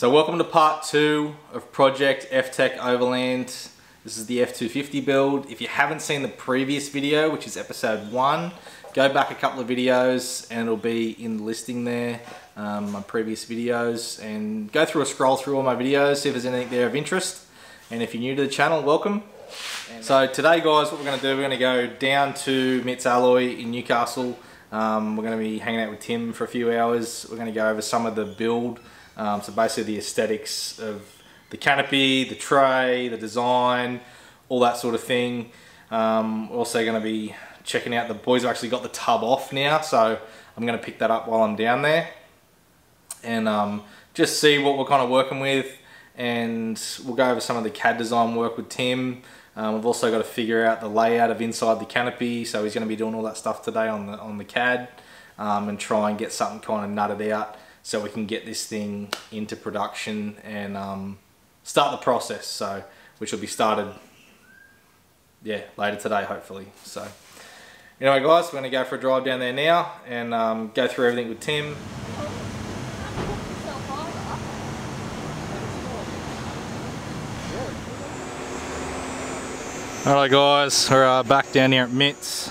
So welcome to part two of Project F-Tech Overland. This is the F-250 build. If you haven't seen the previous video, which is episode one, go back a couple of videos and it'll be in the listing there, um, my previous videos, and go through a scroll through all my videos, see if there's anything there of interest. And if you're new to the channel, welcome. So today guys, what we're gonna do, we're gonna go down to Mits Alloy in Newcastle. Um, we're gonna be hanging out with Tim for a few hours. We're gonna go over some of the build, um, so basically the aesthetics of the canopy, the tray, the design, all that sort of thing. Um, also going to be checking out, the boys have actually got the tub off now, so I'm going to pick that up while I'm down there. And um, just see what we're kind of working with, and we'll go over some of the CAD design work with Tim. Um, we've also got to figure out the layout of inside the canopy, so he's going to be doing all that stuff today on the, on the CAD, um, and try and get something kind of nutted out so we can get this thing into production and um, start the process. So, which will be started, yeah, later today, hopefully. So, anyway, guys, we're gonna go for a drive down there now and um, go through everything with Tim. Alright guys, we're uh, back down here at Mits.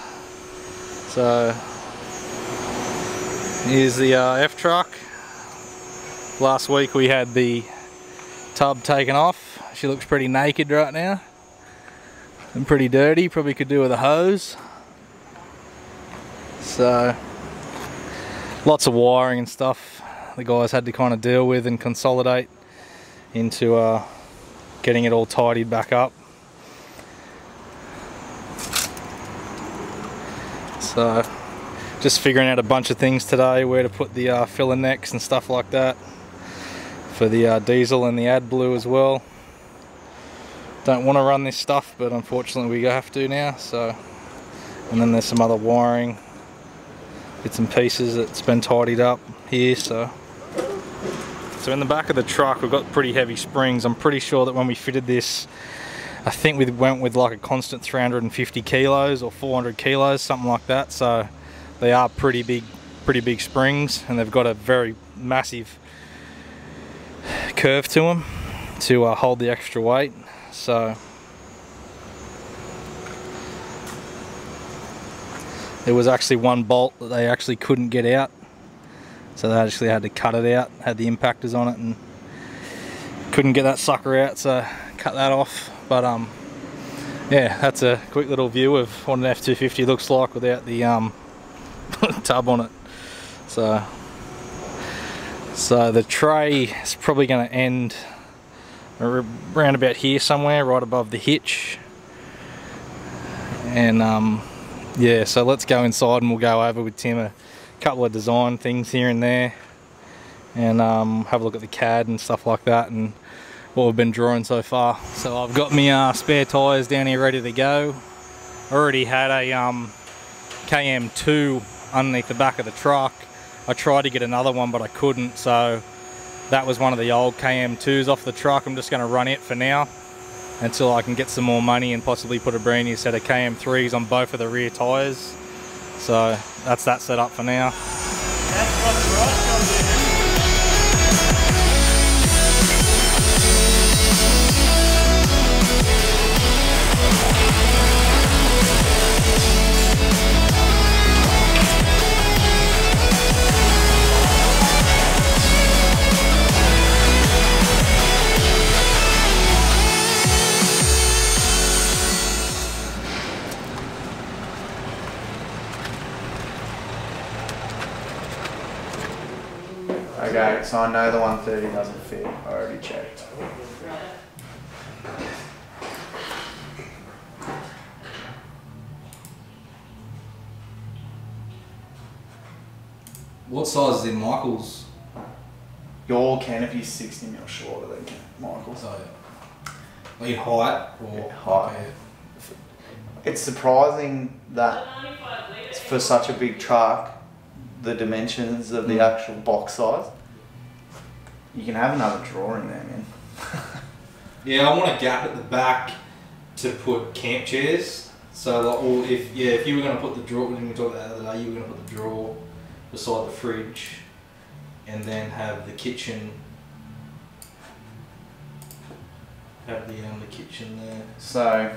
So, here's the uh, F-Truck. Last week we had the tub taken off. She looks pretty naked right now. And pretty dirty, probably could do with a hose. So, lots of wiring and stuff the guys had to kind of deal with and consolidate into uh, getting it all tidied back up. So, just figuring out a bunch of things today, where to put the uh, filler necks and stuff like that for the uh, diesel and the AdBlue as well. Don't want to run this stuff, but unfortunately we have to now. So, and then there's some other wiring, bits and pieces that's been tidied up here. So, so in the back of the truck we've got pretty heavy springs. I'm pretty sure that when we fitted this, I think we went with like a constant 350 kilos or 400 kilos, something like that. So they are pretty big, pretty big springs, and they've got a very massive curve to them to uh, hold the extra weight. So there was actually one bolt that they actually couldn't get out. So they actually had to cut it out, had the impactors on it and couldn't get that sucker out so cut that off. But um, yeah, that's a quick little view of what an F250 looks like without the um, tub on it. So so the tray is probably going to end around about here somewhere, right above the hitch. And um, yeah, so let's go inside and we'll go over with Tim a couple of design things here and there. And um, have a look at the CAD and stuff like that and what we've been drawing so far. So I've got my uh, spare tyres down here ready to go. Already had a um, KM2 underneath the back of the truck I tried to get another one, but I couldn't. So that was one of the old KM2s off the truck. I'm just going to run it for now until I can get some more money and possibly put a brand new set of KM3s on both of the rear tyres. So that's that set up for now. Okay, so I know the 130 doesn't fit. I already checked. What size is in Michael's? Your canopy's 60 mil shorter than Michael's. So, in height or Yeah, height. It's surprising that for such a big truck, the dimensions of the Mm. actual box size. You can have another drawer in there, man. Yeah, I want a gap at the back to put camp chairs. So, like, or if yeah, if you were going to put the drawer, when we talked about the other day, you were going to put the drawer beside the fridge, and then have the kitchen have the um, the kitchen there. So,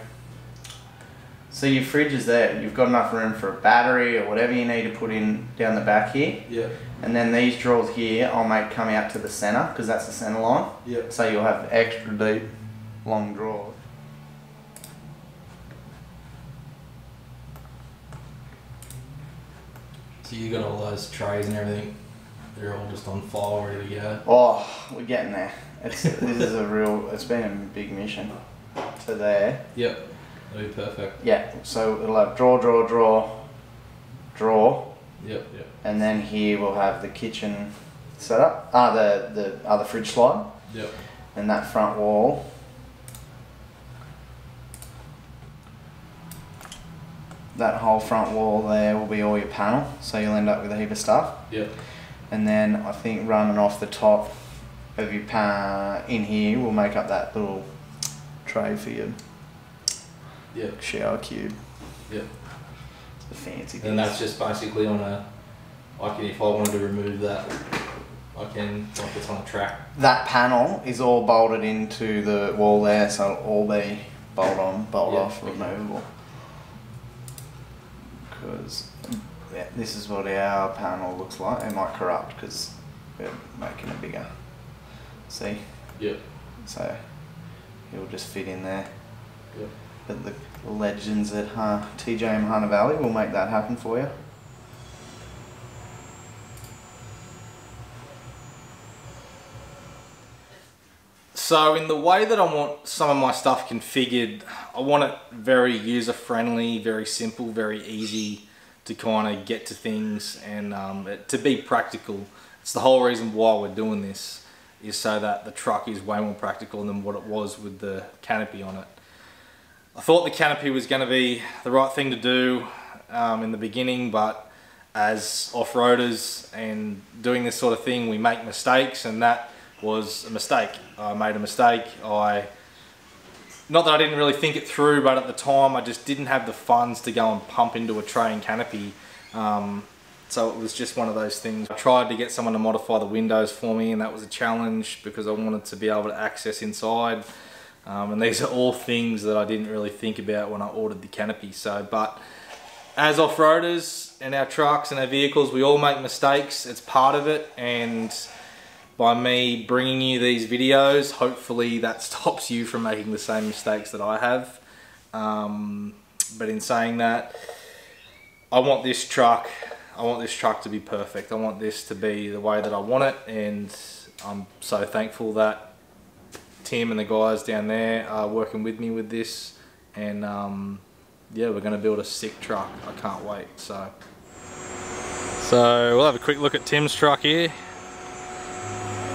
so your fridge is there. You've got enough room for a battery or whatever you need to put in down the back here. Yeah. And then these drawers here, I'll make come out to the center because that's the center line. Yeah. So you'll have extra deep, long drawers. So you got all those trays and everything. They're all just on file, ready to go. Oh, we're getting there. It's this is a real. It's been a big mission to there. Yep. That'd be perfect. Yeah. So it'll have draw, draw, draw, draw. Yep. Yep. And then here we'll have the kitchen setup. Ah, the the other fridge slide, Yep. and that front wall. That whole front wall there will be all your panel, so you'll end up with a heap of stuff. Yep. And then I think running off the top of your pan in here will make up that little tray for your Yep. shower cube. Yep. The fancy thing. And that's just basically on a. I can, if I wanted to remove that, I can. Like it's on a track. That panel is all bolted into the wall there, so it'll all be bolt on, bolt Yeah, off, removable. Because yeah, this is what our panel looks like. It might corrupt because we're making it bigger. See? Yep. So it'll just fit in there. Yep. But the legends at uh, TJM Hunter Valley will make that happen for you. So in the way that I want some of my stuff configured, I want it very user friendly, very simple, very easy to kind of get to things and um, to be practical. It's the whole reason why we're doing this is so that the truck is way more practical than what it was with the canopy on it. I thought the canopy was going to be the right thing to do um, in the beginning, but as off-roaders and doing this sort of thing, we make mistakes, and that was a mistake. I made a mistake. I not that I didn't really think it through, but at the time I just didn't have the funds to go and pump into a tray and canopy. Um, so it was just one of those things. I tried to get someone to modify the windows for me, and that was a challenge because I wanted to be able to access inside. Um, and these are all things that I didn't really think about when I ordered the canopy. So, but as off-roaders and our trucks and our vehicles, we all make mistakes. It's part of it, and by me bringing you these videos, hopefully that stops you from making the same mistakes that I have. Um, but in saying that, I want this truck, I want this truck to be perfect. I want this to be the way that I want it, and I'm so thankful that Tim and the guys down there are working with me with this, and um, yeah, we're going to build a sick truck. I can't wait. So, so we'll have a quick look at Tim's truck here.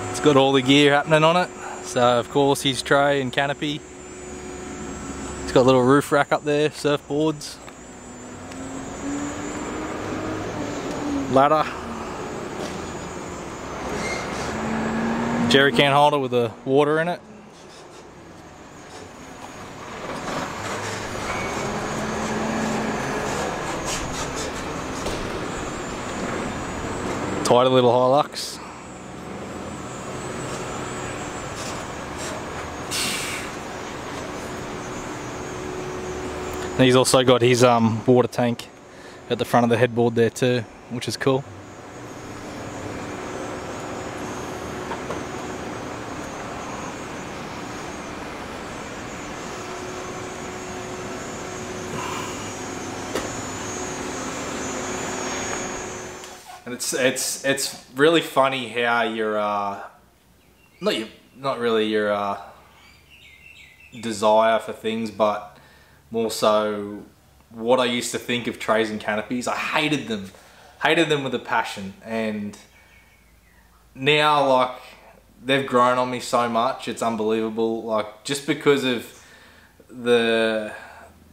It's got all the gear happening on it. So of course his tray and canopy. It's got a little roof rack up there, surfboards. Ladder. Jerry can holder with the water in it. Tidy little Hilux. And he's also got his um, water tank at the front of the headboard there too, which is cool. And it's it's it's really funny how your uh, not your not really your uh, desire for things, but more so what I used to think of trays and canopies. I hated them, hated them with a passion, and now like they've grown on me so much. It's unbelievable. Like just because of the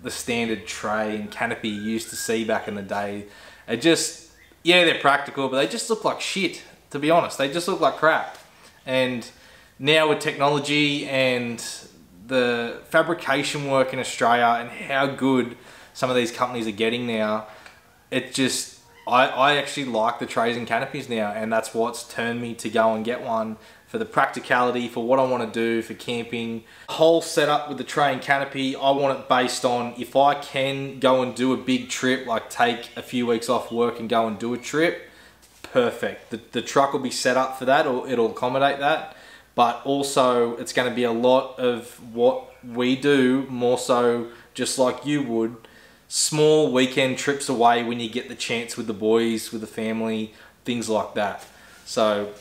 the standard tray and canopy you used to see back in the day, it just yeah they're practical, but they just look like shit. To be honest, they just look like crap. And now with technology and the fabrication work in Australia and how good some of these companies are getting now, it just I, I actually like the trays and canopies now and that's what's turned me to go and get one for the practicality, for what I want to do for camping. Whole setup with the tray and canopy, I want it based on if I can go and do a big trip, like take a few weeks off work and go and do a trip, perfect. The, the truck will be set up for that, or it'll accommodate that. But also, it's going to be a lot of what we do, more so just like you would, small weekend trips away when you get the chance with the boys, with the family, things like that. So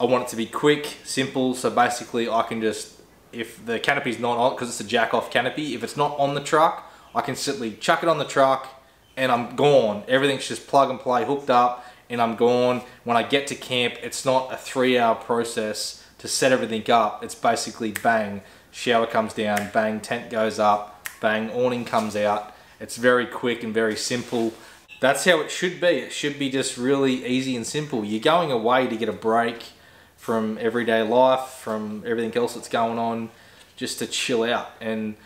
I want it to be quick, simple, so basically I can just, if the canopy's not on, because it's a jack off canopy, if it's not on the truck, I can simply chuck it on the truck and I'm gone. Everything's just plug and play, hooked up, and I'm gone. When I get to camp, it's not a three hour process to set everything up. It's basically bang, shower comes down, bang, tent goes up, bang, awning comes out. It's very quick and very simple. That's how it should be. It should be just really easy and simple. You're going away to get a break from everyday life, from everything else that's going on, just to chill out. And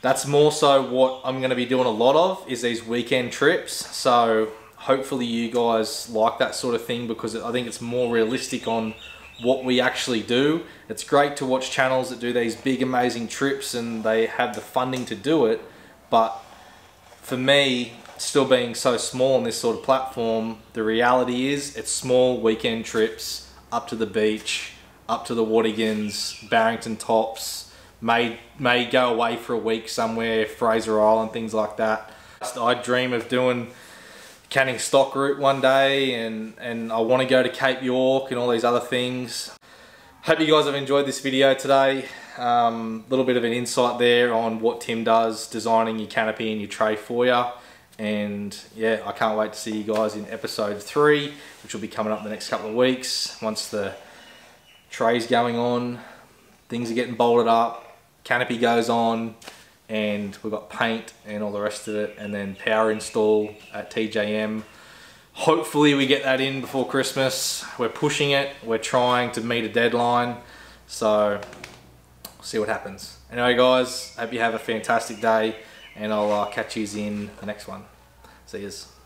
that's more so what I'm going to be doing a lot of is these weekend trips. So hopefully you guys like that sort of thing because I think it's more realistic on what we actually do. It's great to watch channels that do these big amazing trips and they have the funding to do it. But for me, still being so small on this sort of platform, the reality is it's small weekend trips up to the beach, up to the Watagans, Barrington Tops, may, may go away for a week somewhere, Fraser Island, things like that. I dream of doing Canning Stock route one day and, and I want to go to Cape York and all these other things. Hope you guys have enjoyed this video today. A um, little bit of an insight there on what Tim does, designing your canopy and your tray for you. And yeah, I can't wait to see you guys in episode three, which will be coming up in the next couple of weeks. Once the tray's going on, things are getting bolted up, canopy goes on, and we've got paint and all the rest of it, and then power install at TJM. Hopefully we get that in before Christmas. We're pushing it. We're trying to meet a deadline. So, see what happens. Anyway guys, hope you have a fantastic day and I'll uh, catch you in the next one. See yous.